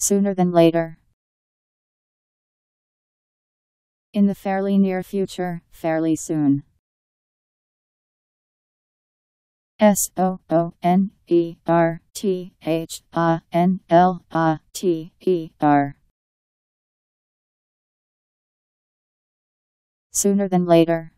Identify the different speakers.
Speaker 1: Sooner than later. In the fairly near future, fairly soon. S O O N E R T H A N L A T E R. Sooner than later.